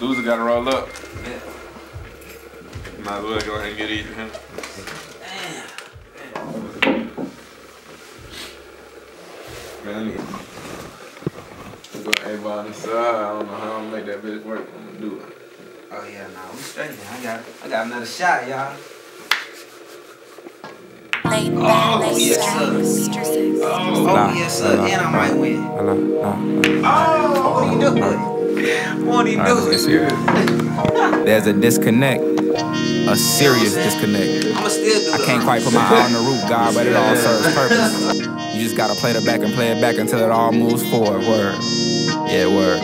Loser gotta roll up. Might as well go ahead and get eating him. Man, go A on the side. I don't know how I'm gonna make that bitch work. I'm gonna do it. Oh yeah, nah, we straight now. I got I got another shot, y'all. Late Oh, late yes, Mr. Six. Oh, Nah, yes, sir. nah. And I might win. Hello, no. Oh, what are you doing? What are you Alright, let's get doing? serious. There's a disconnect, a serious disconnect. Do I can't quite put my eye on the root, God, but it all serves purpose. You just gotta play the back and play it back until it all moves forward. Word. Yeah, word.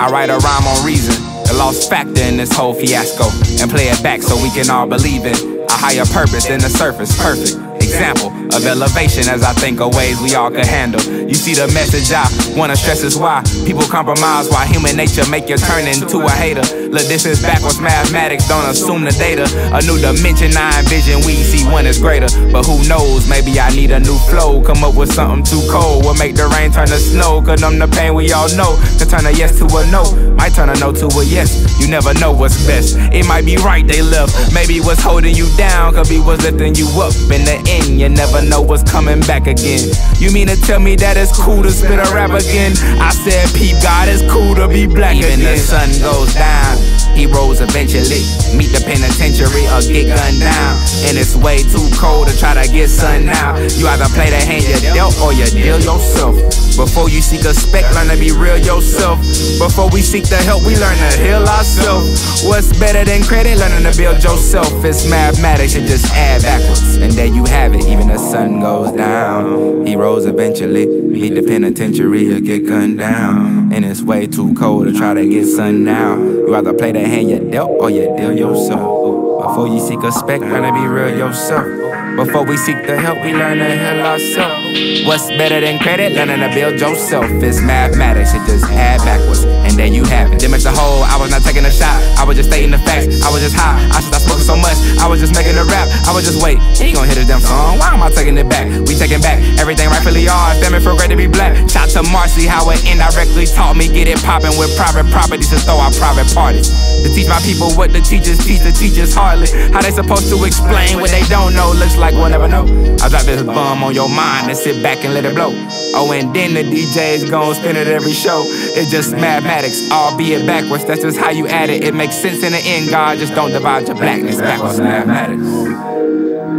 I write a rhyme on reason, the lost factor in this whole fiasco, and play it back so we can all believe in a higher purpose than the surface. Perfect example of elevation as I think of ways we all could handle. You see the message I wanna stress is why people compromise, why human nature make you turn into a hater. Look, this is backwards mathematics, don't assume the data. A new dimension, I envision we see one is greater. But who knows, maybe I need a new flow. Come up with something too cold, will make the rain turn to snow. Cause I'm the pain we all know. To turn a yes to a no, might turn a no to a yes. You never know what's best. It might be right they left. Maybe what's holding you down could be what's lifting you up. In the end, you never know what's coming back again. You mean to tell me that it's cool to spit a rap again? I said, peep, God, it's cool to be black Even again. the sun goes down. he rose eventually meet the penitentiary or get gunned down. And it's way too cold to try to get sun now. You either play the hand you or you deal yourself. Before you seek a spec, learn to be real yourself. Before we seek the help, we learn to heal ourselves. What's better than credit? Learning to build yourself. It's mathematics, you just add backwards. And there you have it, even the sun goes down. Heroes eventually meet the penitentiary or get gunned down. And it's way too cold to try to get sun now. You either play the hand you dealt or you deal yourself. Before you seek a spec, learn to be real yourself. Before we seek the help, we learn to heal ourselves. What's better than credit? Learning to build yourself. It's mathematics, it just add backwards. And there you have it. Diminish the whole, I was not taking a shot. I was just stating the facts. I was just high. I should stop smoking so much. I was just making a rap. I was just wait. He ain't gonna hit his damn song. Why am I taking it back? We taking back everything rightfully ours. It, feel great to be black. Shout to Marcy, how it indirectly taught me get it poppin' with private properties to throw out private parties. To teach my people what the teachers teach the teachers hardly. How they supposed to explain what they don't know? Looks like we'll never know. I drop this bum on your mind and sit back and let it blow. Oh, and then the DJ's gon' spin it every show. It's just mathematics, albeit backwards. That's just how you add it. It makes sense in the end, God. Just don't divide your blackness. Backwards mathematics.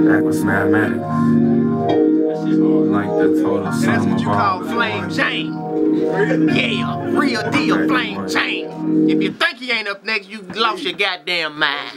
Backwards mathematics. Like the total And that's what you call flame chain. Yeah, real deal flame chain. If you think he ain't up next, you lost your goddamn mind.